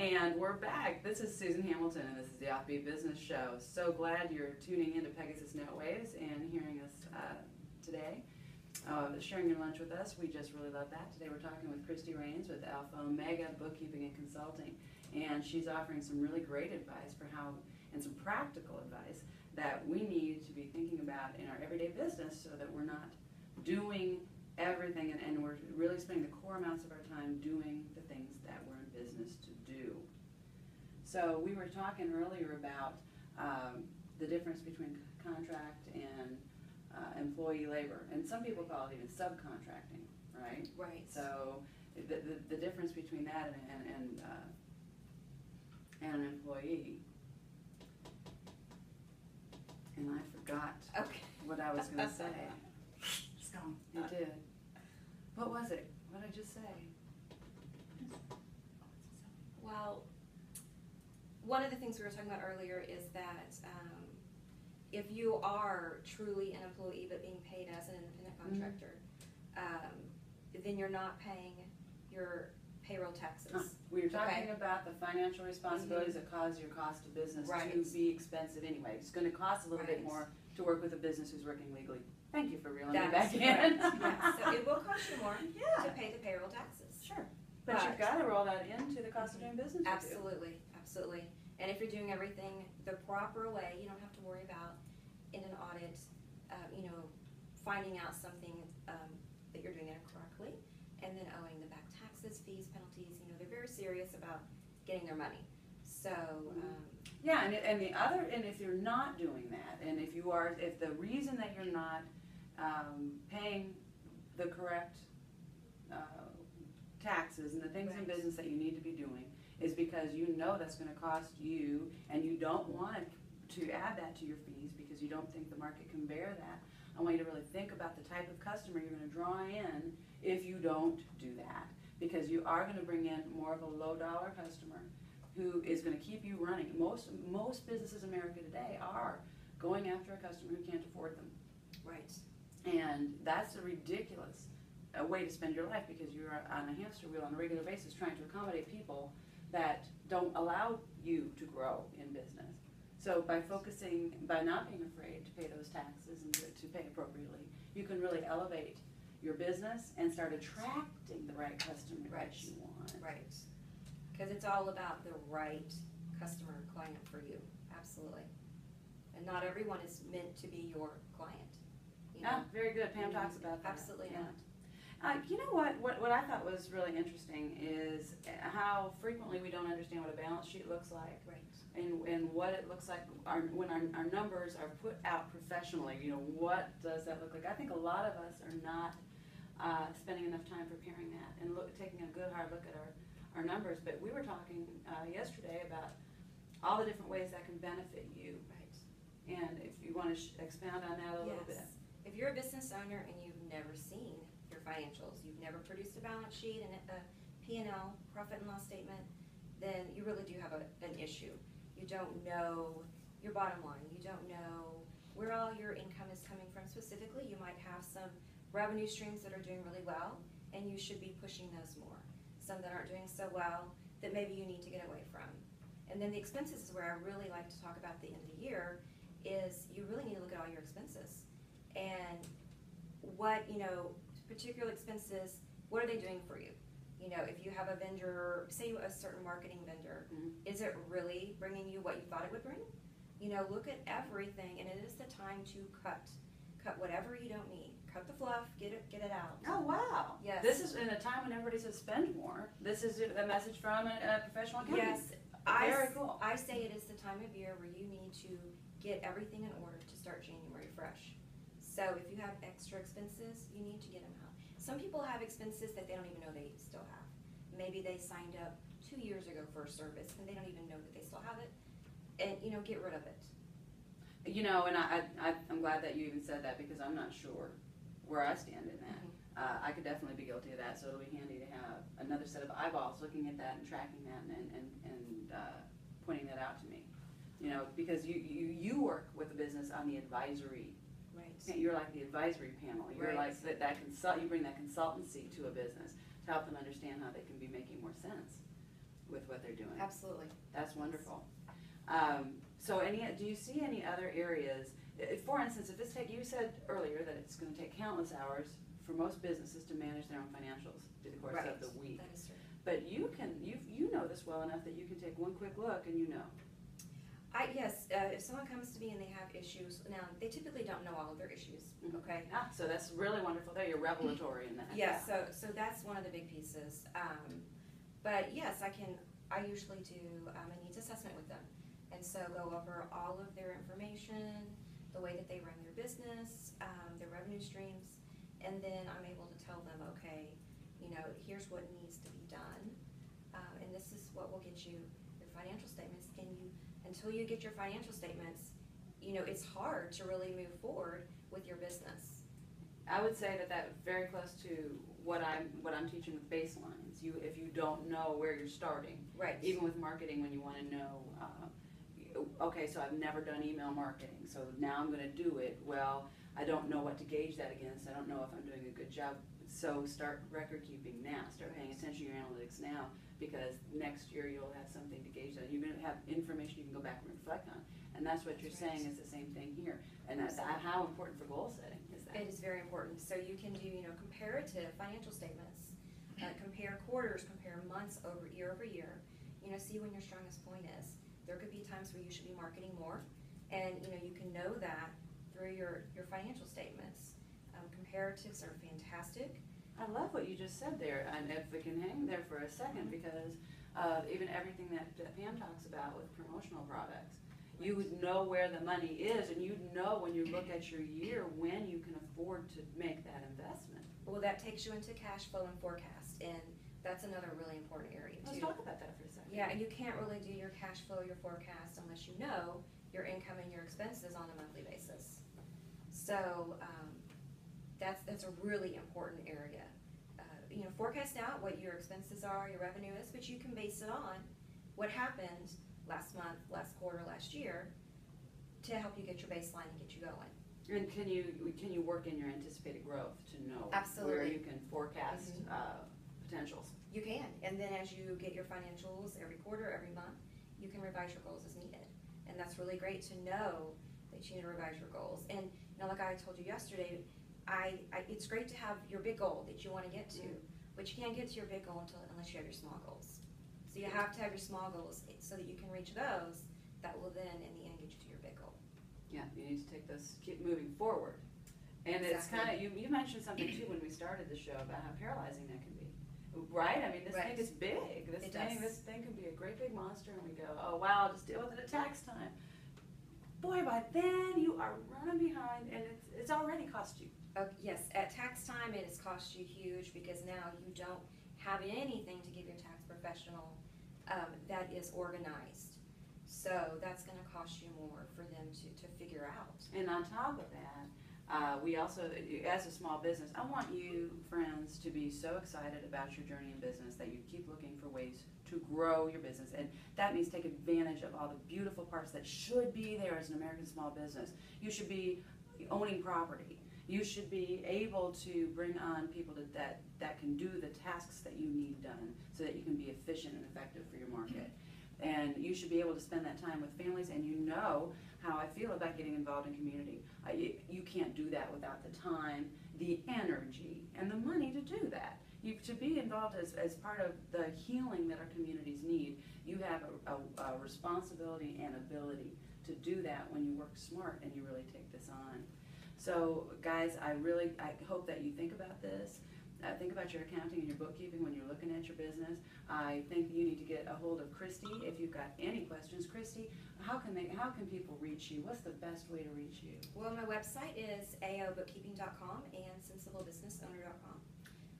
And we're back. This is Susan Hamilton, and this is the Offbeat Business Show. So glad you're tuning into Pegasus Netwaves and hearing us uh, today. Uh, sharing your lunch with us, we just really love that. Today we're talking with Christi Rains with Alpha Omega Bookkeeping and Consulting, and she's offering some really great advice for how, and some practical advice that we need to be thinking about in our everyday business so that we're not doing everything and, and we're really spending the core amounts of our time doing the things that we're in business to do. So we were talking earlier about um, the difference between contract and uh, employee labor, and some people call it even subcontracting, right? Right. So the, the, the difference between that and, and, and, uh, and an employee. And I forgot Okay. what I was gonna say. It's gone. You did. What was it? What did I just say? Well, one of the things we were talking about earlier is that um, if you are truly an employee but being paid as an independent Mhm. contractor, um, then you're not paying your payroll Huh. taxes. We were talking Okay. about the financial responsibilities that cause your cost of business to be expensive anyway. It's gonna cost a little bit more to work with a business who's working legally. Thank you for reeling me back in. Yeah, so it will cost you more Yeah. to pay the payroll taxes. Sure, but you've gotta roll that into the cost of doing business. Absolutely, absolutely. And if you're doing everything the proper way, you don't have to worry about in an audit, uh, you know, finding out something um, that you're doing incorrectly and then owing the back taxes, fees, penalties. You know, they're very serious about getting their money. So, um, Yeah, and, and the other, and if you're not doing that, and if you are, if the reason that you're not um, paying the correct uh, taxes and the things in business that you need to be doing is because you know that's gonna cost you, and you don't want to add that to your fees because you don't think the market can bear that. I want you to really think about the type of customer you're gonna draw in if you don't do that. Because you are gonna bring in more of a low-dollar customer who is gonna keep you running. Most, most businesses in America today are going after a customer who can't afford them. right, And that's a ridiculous uh, way to spend your life because you're on a hamster wheel on a regular basis trying to accommodate people that don't allow you to grow in business. So by focusing, by not being afraid to pay those taxes and to, pay appropriately, you can really elevate your business and start attracting the right customer Right. that you want. right. Because it's all about the right customer client for you. Absolutely. And not everyone is meant to be your client. You know? Ah, very good. Pam talks about that. Absolutely Yeah. not. Uh, you know what, what? What I thought was really interesting is how frequently we don't understand what a balance sheet looks like, Right. and and what it looks like our, when our, our numbers are put out professionally. You know, what does that look like? I think a lot of us are not uh, spending enough time preparing that and look, taking a good hard look at our our numbers. But we were talking uh, yesterday about all the different ways that can benefit you, Right. and if you want to sh- expound on that a little bit. If you're a business owner and you've never seen your financials, you've never produced a balance sheet and a P&L, profit and loss statement, then you really do have a, an issue. You don't know your bottom line, you don't know where all your income is coming from specifically. You might have some revenue streams that are doing really well, and you should be pushing those more. Some that aren't doing so well, that maybe you need to get away from. And then the expenses is where I really like to talk about the end of the year, is you really need to look at all your expenses. And what, you know, particular expenses, what are they doing for you? You know, if you have a vendor, say a certain marketing vendor, Mhm. is it really bringing you what you thought it would bring? You know, look at everything, and it is the time to cut. Cut whatever you don't need. Cut the fluff, get it, get it out. Oh, wow. Yes. This is in a time when everybody says spend more. This is a message from a, a professional accountant. Yes, I, Very cool. I say it is the time of year where you need to get everything in order to start January fresh. So if you have extra expenses, you need to get them out. Some people have expenses that they don't even know they still have. Maybe they signed up two years ago for a service and they don't even know that they still have it. And, you know, get rid of it. You know, and I, I, I'm glad that you even said that because I'm not sure where I stand in that. Mhm. Uh, I could definitely be guilty of that, so it'll be handy to have another set of eyeballs looking at that and tracking that and, and, and uh, pointing that out to me. You know, because you, you, you work with the business on the advisory, Right. you're like the advisory panel. You're Right. like that, that consult, you bring that consultancy to a business to help them understand how they can be making more sense. with what they're doing. Absolutely. That's wonderful. Um, so any, do you see any other areas, i- for instance, if it's take, you said earlier that it's gonna take countless hours for most businesses to manage their own financials through the course Right. of the week. That is true. But you can, you, you know this well enough that you can take one quick look and you know. I, yes, uh, if someone comes to me and they have issues, now, they typically don't know all of their issues, Mhm. okay? Ah, so that's really wonderful there, you're revelatory in that. Yeah, so, so that's one of the big pieces. Um, but yes, I can, I usually do, um, a needs assessment with them. And so go over all of their information, the way that they run their business, um, their revenue streams. And then I'm able to tell them, okay, you know, here's what needs to be done. Uh, and this is what will get you your financial statements. And you, until you get your financial statements, you know, it's hard to really move forward with your business. I would say that that's very close to what I'm, what I'm teaching with baselines. You, if you don't know where you're starting, Right. even with marketing, when you wanna know, uh, okay, so I've never done email marketing, so now I'm gonna do it. Well, I don't know what to gauge that against, I don't know if I'm doing a good job. So start record keeping now, start paying attention to your analytics now, because next year you'll have something to gauge that. You're gonna have information you can go back and reflect on. And that's what you're That's right. saying is the same thing here. And that's how important for goal setting is that? It is very important. So you can do, you know, comparative financial statements, uh, compare quarters, compare months over, year over year. You know, see when your strongest point is. There could be times where you should be marketing more, and, you know, you can know that through your, your financial statements. Um, comparatives are fantastic. I love what you just said there, and if we can hang there for a second, because uh, even everything that that Pam talks about with promotional products, you would know where the money is, and you'd know when you look at your year when you can afford to make that investment. Well, that takes you into cash flow and forecast, and that's another really important area too. Let's talk about that for a second. Yeah, and you can't really do your cash flow, your forecast unless you know your income and your expenses on a monthly basis. So, um, that's, that's a really important area. Uh, you know, forecast out what your expenses are, your revenue is, but you can base it on what happened last month, last quarter, last year to help you get your baseline and get you going. And can you, can you work in your anticipated growth to know where Absolutely. you can forecast Mhm. uh, potentials? You can, and then as you get your financials every quarter, every month, you can revise your goals as needed. And that's really great to know that you need to revise your goals. And, you know, like I told you yesterday, I, I, it's great to have your big goal that you wanna get to, but you can't get to your big goal until, unless you have your small goals. So you have to have your small goals so that you can reach those, that will then in the end get you to your big goal. Yeah, you need to take this, keep moving forward. And it's kind of, you, you mentioned something too when we started the show about how paralyzing that can be. Right? I mean, this thing is big. This It thing, does. this thing can be a great big monster and we go, oh wow, I'll just deal with it at tax time. Boy, by then you are running behind and it's, it's already cost you. Yes, at tax time, it has cost you huge because now you don't have anything to give your tax professional um, that is organized. So that's gonna cost you more for them to, to figure out. And on top of that, uh, we also, as a small business, I want you, friends, to be so excited about your journey in business that you keep looking for ways to grow your business. And that means take advantage of all the beautiful parts that should be there as an American small business. You should be owning property. You should be able to bring on people that, that, that can do the tasks that you need done so that you can be efficient and effective for your market. And you should be able to spend that time with families and you know how I feel about getting involved in community. I, you, can't do that without the time, the energy, and the money to do that. You, to be involved as, as part of the healing that our communities need, you have a, a, a responsibility and ability to do that when you work smart and you really take this on. So, guys, I really I hope that you think about this. Uh, think about your accounting and your bookkeeping when you're looking at your business. I think you need to get a hold of Christi if you've got any questions. Christi, how can they? How can people reach you? What's the best way to reach you? Well, my website is aobookkeeping.com and sensiblebusinessowner.com.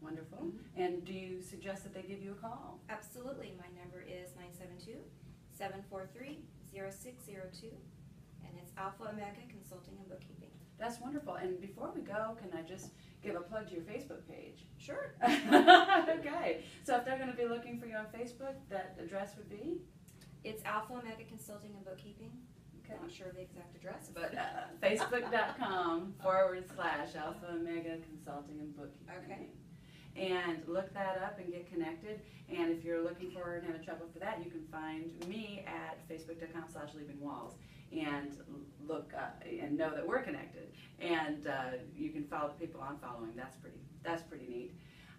Wonderful. And do you suggest that they give you a call? Absolutely, my number is 972-743-0602, and it's Alpha Omega Consulting and Bookkeeping. That's wonderful. And before we go, can I just give a plug to your Facebook page? Sure. okay. So if they're going to be looking for you on Facebook, that address would be? It's Alpha Omega Consulting and Bookkeeping. Okay. I'm not sure of the exact address, But uh, facebook.com forward slash alpha omega consulting and bookkeeping. Okay. and look that up and get connected. And if you're looking for and having trouble for that, you can find me at facebook.com slash leaping walls and look uh, and know that we're connected. And uh, you can follow the people I'm following. That's pretty. That's pretty neat.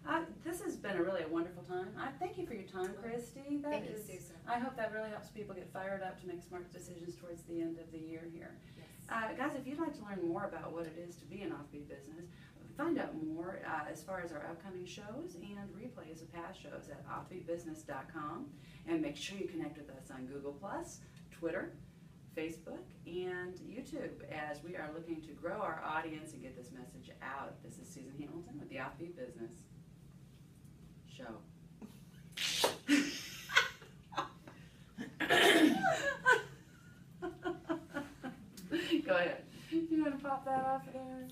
Uh, this has been a really a wonderful time. I thank you for your time, Christi. That Thank you, Susan. I hope that really helps people get fired up to make smart decisions towards the end of the year here. Yes. Uh, guys, if you'd like to learn more about what it is to be an offbeat business, find out more uh, as far as our upcoming shows and replays of past shows at offbeatbusiness.com. And make sure you connect with us on Google Plus, Twitter, Facebook, and YouTube as we are looking to grow our audience and get this message out. This is Susan Hamilton with the Offbeat Business Show. Go ahead. You want to pop that off there?